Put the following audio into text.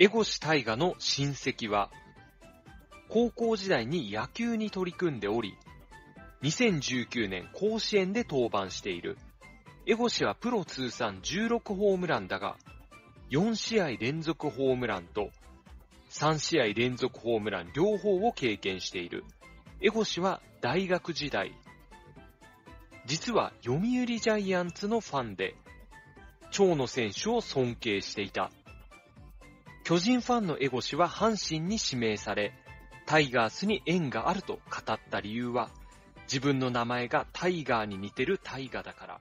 江越大河の親戚は、高校時代に野球に取り組んでおり、2019年甲子園で登板している。江越はプロ通算16ホームランだが、4試合連続ホームランと3試合連続ホームラン両方を経験している。江越は大学時代、実は読売ジャイアンツのファンで、長野選手を尊敬していた。巨人ファンの江越は阪神に指名され、タイガースに縁があると語った理由は、自分の名前がタイガーに似てるタイガだから。